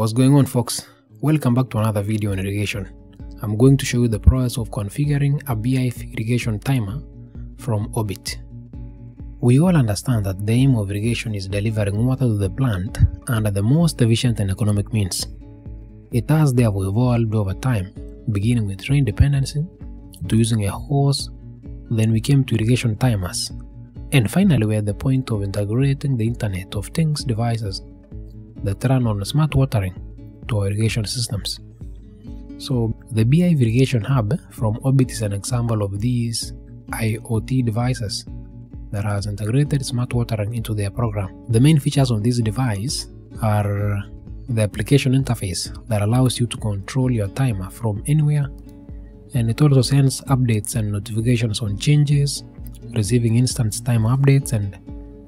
What's going on folks? Welcome back to another video on irrigation. I'm going to show you the process of configuring a B-hyve irrigation timer from Orbit. We all understand that the aim of irrigation is delivering water to the plant under the most efficient and economic means. It has therefore evolved over time, beginning with rain dependency, to using a hose, then we came to irrigation timers, and finally we're at the point of integrating the Internet of Things devices that run on smart watering to our irrigation systems. So the B-hyve Irrigation Hub from Orbit is an example of these IoT devices that has integrated smart watering into their program. The main features of this device are the application interface that allows you to control your timer from anywhere and it also sends updates and notifications on changes, receiving instant time updates and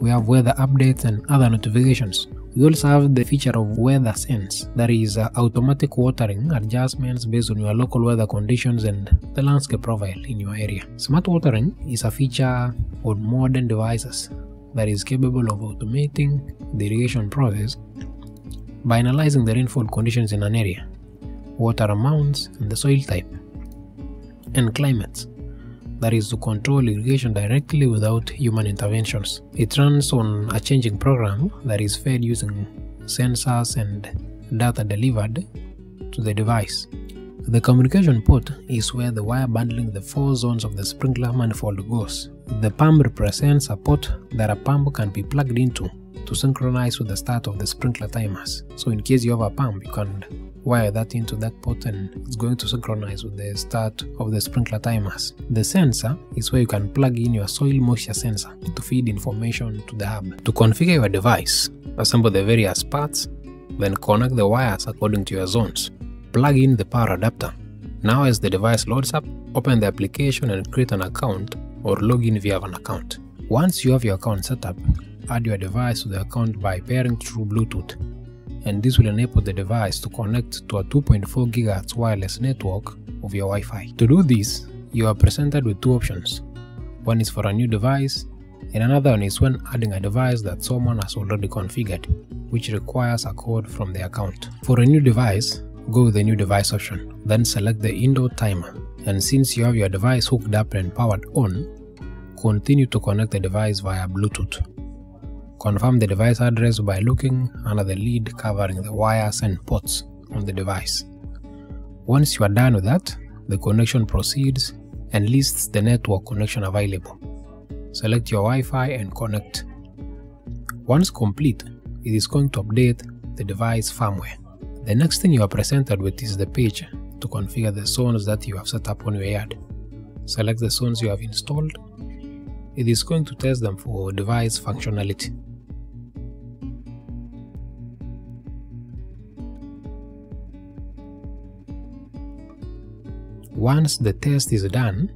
we have weather updates and other notifications. We also have the feature of weather sense, that is uh, automatic watering adjustments based on your local weather conditions and the landscape profile in your area. Smart watering is a feature on modern devices that is capable of automating the irrigation process by analyzing the rainfall conditions in an area, water amounts and the soil type, and climates that is to control irrigation directly without human interventions. It runs on a changing program that is fed using sensors and data delivered to the device. The communication port is where the wire bundling the four zones of the sprinkler manifold goes. The pump represents a port that a pump can be plugged into to synchronize with the start of the sprinkler timers. So in case you have a pump, you can wire that into that port and it's going to synchronize with the start of the sprinkler timers. The sensor is where you can plug in your soil moisture sensor to feed information to the hub. To configure your device, assemble the various parts, then connect the wires according to your zones. Plug in the power adapter. Now as the device loads up, open the application and create an account or log in via an account. Once you have your account set up, add your device to the account by pairing through Bluetooth and this will enable the device to connect to a 2.4 GHz wireless network of your Wi-Fi. To do this, you are presented with two options. One is for a new device, and another one is when adding a device that someone has already configured, which requires a code from the account. For a new device, go with the new device option, then select the indoor timer, and since you have your device hooked up and powered on, continue to connect the device via Bluetooth. Confirm the device address by looking under the lid covering the wires and ports on the device. Once you are done with that, the connection proceeds and lists the network connection available. Select your Wi-Fi and connect. Once complete, it is going to update the device firmware. The next thing you are presented with is the page to configure the zones that you have set up on your yard. Select the zones you have installed. It is going to test them for device functionality. Once the test is done,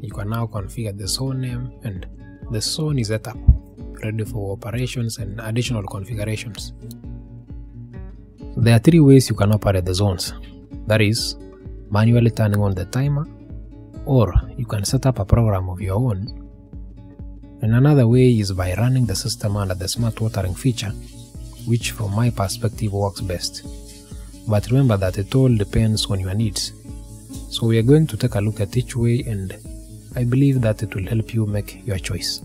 you can now configure the zone name and the zone is set up, ready for operations and additional configurations. There are three ways you can operate the zones. That is, manually turning on the timer, or you can set up a program of your own. And another way is by running the system under the smart watering feature, which from my perspective works best. But remember that it all depends on your needs. So we are going to take a look at each way and I believe that it will help you make your choice.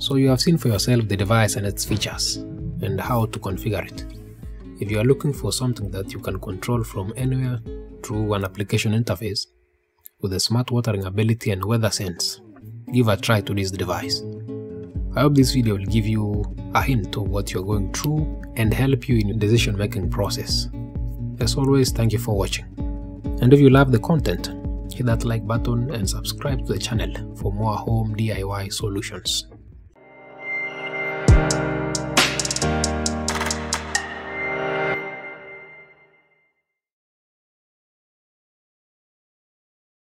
So you have seen for yourself the device and its features and how to configure it. If you are looking for something that you can control from anywhere through an application interface with a smart watering ability and weather sense, give a try to this device. I hope this video will give you a hint of what you're going through and help you in your decision making process. As always, thank you for watching. And if you love the content, hit that like button and subscribe to the channel for more home DIY solutions.